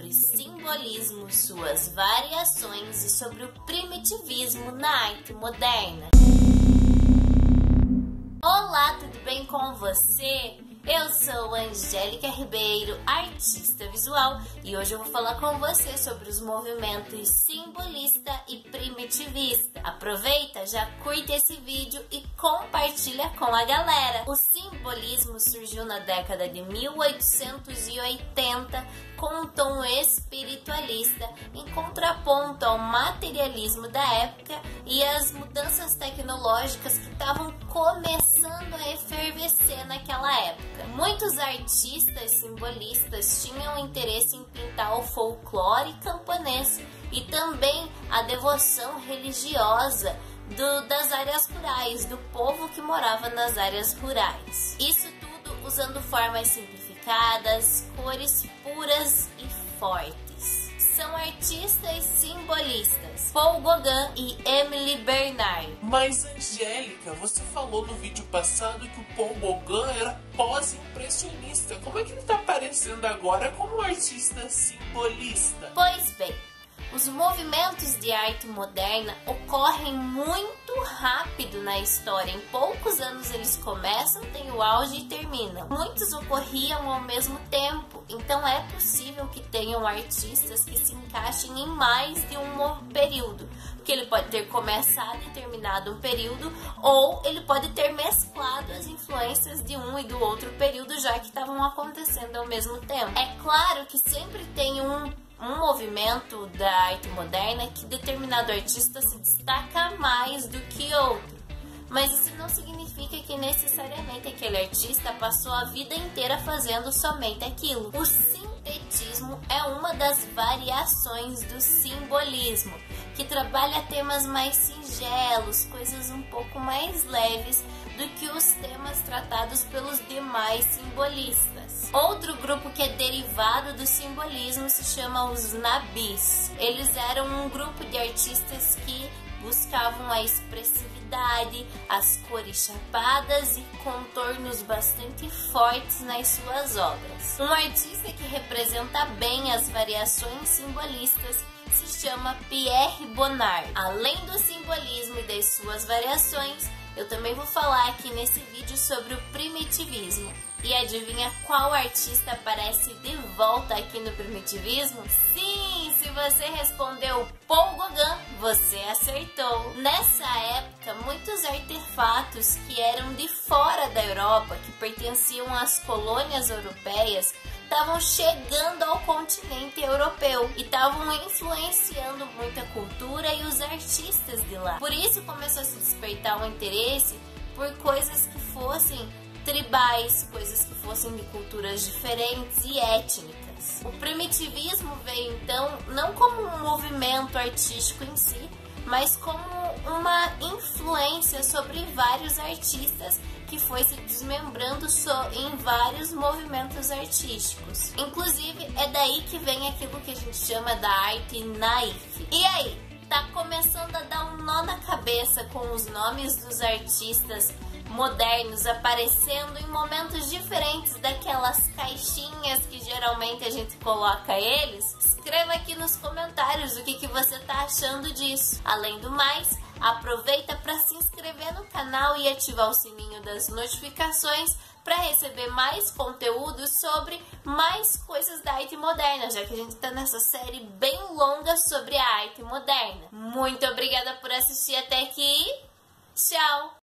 sobre simbolismo, suas variações e sobre o primitivismo na arte moderna. Olá, tudo bem com você? Eu sou Angélica Ribeiro, artista visual, e hoje eu vou falar com você sobre os movimentos simbolista e primitivista. Aproveita, já curte esse vídeo e compartilha com a galera. O simbolismo surgiu na década de 1880 com um tom espiritualista em contraponto ao materialismo da época e as mudanças tecnológicas que estavam começando a efervescer naquela época. Muitos artistas simbolistas tinham interesse em pintar o folclore camponês e também a devoção religiosa do, das áreas rurais, do povo que morava nas áreas rurais. Isso tudo usando formas simplificadas, cores puras e fortes são artistas simbolistas, Paul Gauguin e Emily Bernard. Mas Angélica, você falou no vídeo passado que o Paul Gauguin era pós-impressionista. Como é que ele está aparecendo agora como artista simbolista? Pois bem, os movimentos de arte moderna ocorrem muito rápido na história. Em poucos anos eles começam, têm o auge e terminam. Muitos ocorriam ao mesmo tempo, então é possível que tenham artistas que se encaixem em mais de um período. Porque ele pode ter começado e terminado um período, ou ele pode ter mesclado as influências de um e do outro período, já que estavam acontecendo ao mesmo tempo. É claro que sempre tem um um movimento da arte moderna que determinado artista se destaca mais do que outro. Mas isso não significa que necessariamente aquele artista passou a vida inteira fazendo somente aquilo. O sintetismo é uma das variações do simbolismo, que trabalha temas mais singelos, coisas um pouco mais leves do que os temas tratados pelos demais simbolistas. Outro grupo que é derivado do simbolismo se chama os Nabis. Eles eram um grupo de artistas que buscavam a expressividade, as cores chapadas e contornos bastante fortes nas suas obras. Um artista que representa bem as variações simbolistas se chama Pierre Bonnard. Além do simbolismo e das suas variações, eu também vou falar aqui nesse vídeo sobre o primitivismo. E adivinha qual artista aparece de volta aqui no primitivismo? Sim, se você respondeu Paul Gauguin, você acertou. Nessa época, muitos artefatos que eram de fora da Europa, que pertenciam às colônias europeias, estavam chegando ao continente europeu e estavam influenciando muita cultura e os artistas de lá. Por isso começou a se despertar um interesse por coisas que fossem tribais, coisas que fossem de culturas diferentes e étnicas. O primitivismo veio então não como um movimento artístico em si, mas como uma influência sobre vários artistas que foi se desmembrando em vários movimentos artísticos. Inclusive, é daí que vem aquilo que a gente chama da arte naif. E aí, tá começando a dar um nó na cabeça com os nomes dos artistas modernos aparecendo em momentos diferentes daquelas caixinhas que geralmente a gente coloca eles? Escreva aqui nos comentários o que, que você tá achando disso. Além do mais, aproveita para se inscrever no canal e ativar o sininho das notificações para receber mais conteúdo sobre mais coisas da arte moderna, já que a gente está nessa série bem longa sobre a arte moderna. Muito obrigada por assistir até aqui. Tchau!